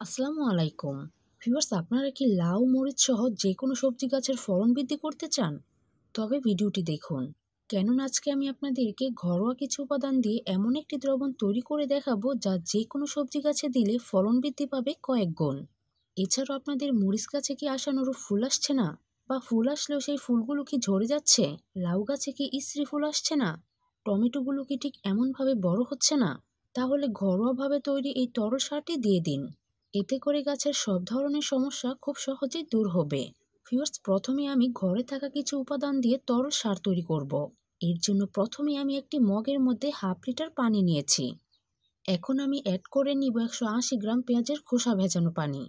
আসসালামু আলাইকুম। ভিউয়ার্স, আপনারা কি লাউ, মরিচ সহ যে কোনো সবজি গাছের ফলন বৃদ্ধি করতে চান? তবে ভিডিওটি দেখুন। কেননা আজকে আমি আপনাদেরকে ঘরোয়া কিছু উপাদান দিয়ে এমন একটি দ্রবণ তৈরি করে দেখাবো যা যে কোনো সবজি গাছে দিলে ফলন বৃদ্ধি পাবে কয়েক গুণ। এছাড়াও আপনাদের মরিচ গাছে কি আশানুরূপ ফুল আসছে না? বা ফুল আসলেও সেই ফুলগুলো কি ঝরে যাচ্ছে? লাউ গাছে কি ইস্ত্রি ফুল আসছে না? টমেটোগুলো কি ঠিক এমনভাবে বড় হচ্ছে না? তাহলে ঘরোয়াভাবে তৈরি এই তরল সারটি দিয়ে দিন। এতে করে গাছের সব ধরনের সমস্যা খুব সহজেই দূর হবে। ফিওর্স প্রথমে আমি ঘরে থাকা কিছু উপাদান দিয়ে তরল সার তৈরি করব। এর জন্য প্রথমে আমি একটি মগের মধ্যে হাফ লিটার পানি নিয়েছি। এখন আমি অ্যাড করে নিব একশো আশি গ্রাম পেঁয়াজের খোসা ভেজানো পানি।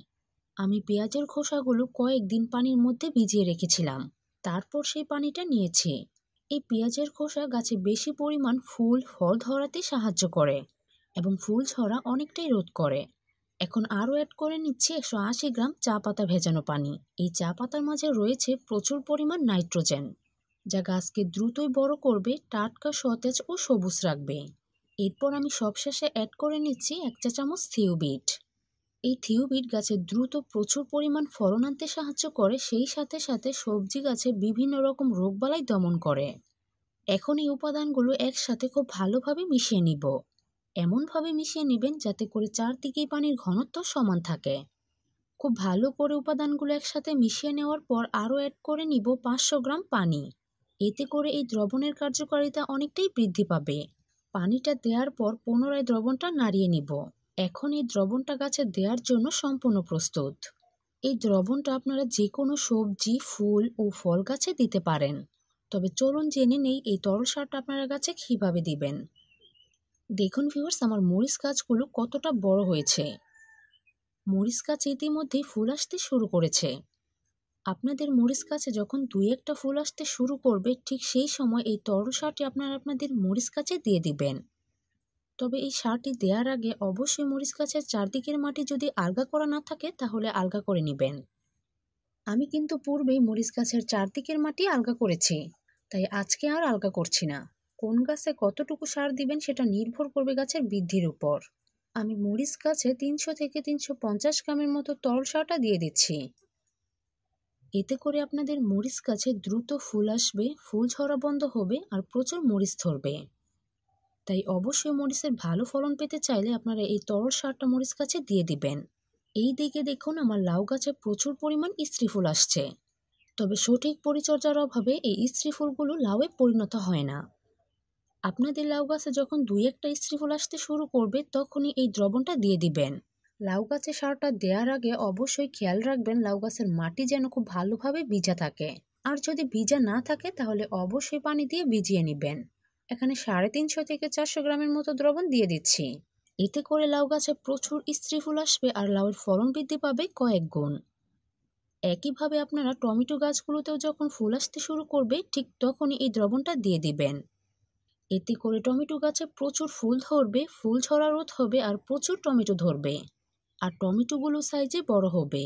আমি পেঁয়াজের খোসাগুলো কয়েকদিন পানির মধ্যে ভিজিয়ে রেখেছিলাম। তারপর সেই পানিটা নিয়েছি। এই পেঁয়াজের খোসা গাছে বেশি পরিমাণ ফুল, ফল ধরাতে সাহায্য করে এবং ফুল ঝরা অনেকটাই রোধ করে। এখন আরও অ্যাড করে নিচ্ছি একশো আশি গ্রাম চা পাতা ভেজানো পানি। এই চা পাতার মাঝে রয়েছে প্রচুর পরিমাণ নাইট্রোজেন, যা গাছকে দ্রুতই বড় করবে, টাটকা, সতেজ ও সবুজ রাখবে। এরপর আমি সবশেষে অ্যাড করে নিচ্ছি এক চা চামচ থিওবিট এই থিওবিট গাছে দ্রুত প্রচুর পরিমাণ ফলন আনতে সাহায্য করে, সেই সাথে সাথে সবজি গাছে বিভিন্ন রকম রোগবালাই দমন করে। এখন এই উপাদানগুলো একসাথে খুব ভালোভাবে মিশিয়ে নিব। এমনভাবে মিশিয়ে নেবেন যাতে করে চারদিকেই পানির ঘনত্ব সমান থাকে। খুব ভালো করে উপাদানগুলো একসাথে মিশিয়ে নেওয়ার পর আরও অ্যাড করে নিব পাঁচশো গ্রাম পানি। এতে করে এই দ্রবণের কার্যকারিতা অনেকটাই বৃদ্ধি পাবে। পানিটা দেওয়ার পর পুনরায় দ্রবণটা নাড়িয়ে নিব। এখন এই দ্রবণটা গাছে দেওয়ার জন্য সম্পূর্ণ প্রস্তুত। এই দ্রবণটা আপনারা যে কোনো সবজি, ফুল ও ফল গাছে দিতে পারেন। তবে চলুন জেনে নেই এই তরল সারটা আপনারা গাছে কীভাবে দিবেন। দেখুন ভিউয়ার্স আমার মরিচ গাছগুলো কতটা বড় হয়েছে। মরিচ গাছ ইতিমধ্যেই ফুল আসতে শুরু করেছে। আপনাদের মরিচ গাছে যখন দুই একটা ফুল আসতে শুরু করবে, ঠিক সেই সময় এই তরল সারটি আপনারা আপনাদের মরিচ গাছে দিয়ে দিবেন। তবে এই সারটি দেওয়ার আগে অবশ্যই মরিচ গাছের চারদিকের মাটি যদি আলগা করা না থাকে, তাহলে আলগা করে নেবেন। আমি কিন্তু পূর্বেই মরিচ গাছের চারদিকের মাটি আলগা করেছি, তাই আজকে আর আলগা করছি না। কোন গাছে কতটুকু সার দিবেন সেটা নির্ভর করবে গাছের বৃদ্ধির উপর। আমি মরিচ গাছে তিনশো থেকে তিনশো পঞ্চাশ গ্রামের মতো তরল সারটা দিয়ে দিচ্ছি। এতে করে আপনাদের মরিচ গাছে দ্রুত ফুল আসবে, ফুল ঝরা বন্ধ হবে আর প্রচুর মরিচ ধরবে। তাই অবশ্যই মরিচের ভালো ফলন পেতে চাইলে আপনারা এই তরল সারটা মরিচ গাছে দিয়ে দিবেন। এই দিকে দেখুন আমার লাউ গাছে প্রচুর পরিমাণ স্ত্রী ফুল আসছে। তবে সঠিক পরিচর্যার অভাবে এই স্ত্রী ফুলগুলো লাউয়ে পরিণত হয় না। আপনাদের লাউ গাছে যখন দুই একটা স্ত্রী ফুল আসতে শুরু করবে, তখনই এই দ্রবণটা দিয়ে দিবেন। লাউ গাছে সারটা দেওয়ার আগে অবশ্যই খেয়াল রাখবেন লাউ গাছের মাটি যেন খুব ভালোভাবে ভিজা থাকে। আর যদি ভিজা না থাকে, তাহলে অবশ্যই পানি দিয়ে ভিজিয়ে নেবেন। এখানে সাড়ে তিনশো থেকে চারশো গ্রামের মতো দ্রবণ দিয়ে দিচ্ছি। এতে করে লাউ গাছে প্রচুর স্ত্রী ফুল আসবে আর লাউয়ের ফলন বৃদ্ধি পাবে কয়েক গুণ। একইভাবে আপনারা টমেটো গাছগুলোতেও যখন ফুল আসতে শুরু করবে, ঠিক তখনই এই দ্রবণটা দিয়ে দিবেন। এতে করে টমেটো গাছে প্রচুর ফুল ধরবে, ফুল ছড়া রোধ হবে আর প্রচুর টমেটো ধরবে। আর টমেটোগুলো সাইজে বড় হবে।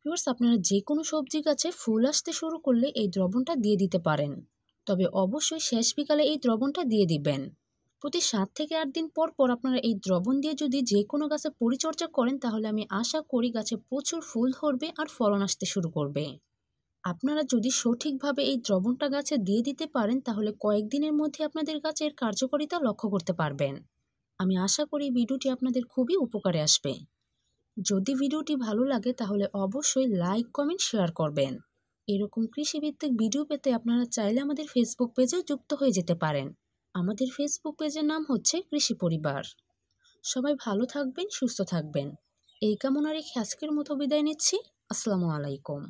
ভিউয়ার্স আপনারা যে কোনো সবজি গাছে ফুল আসতে শুরু করলে এই দ্রবণটা দিয়ে দিতে পারেন। তবে অবশ্যই শেষ বিকালে এই দ্রবণটা দিয়ে দিবেন। প্রতি সাত থেকে আট দিন পর পর আপনারা এই দ্রবণ দিয়ে যদি যে কোনো গাছে পরিচর্যা করেন, তাহলে আমি আশা করি গাছে প্রচুর ফুল ধরবে আর ফলন আসতে শুরু করবে। আপনারা যদি সঠিকভাবে এই দ্রবণটা গাছে দিয়ে দিতে পারেন, তাহলে কয়েকদিনের মধ্যে আপনাদের গাছের কার্যকারিতা লক্ষ্য করতে পারবেন। আমি আশা করি ভিডিওটি আপনাদের খুবই উপকারে আসবে। যদি ভিডিওটি ভালো লাগে, তাহলে অবশ্যই লাইক, কমেন্ট, শেয়ার করবেন। এরকম কৃষিভিত্তিক ভিডিও পেতে আপনারা চাইলে আমাদের ফেসবুক পেজেও যুক্ত হয়ে যেতে পারেন। আমাদের ফেসবুক পেজের নাম হচ্ছে কৃষি পরিবার। সবাই ভালো থাকবেন, সুস্থ থাকবেন। এই কামনা রেখে আজকের মতো বিদায় নিচ্ছি। আসসালামু আলাইকুম।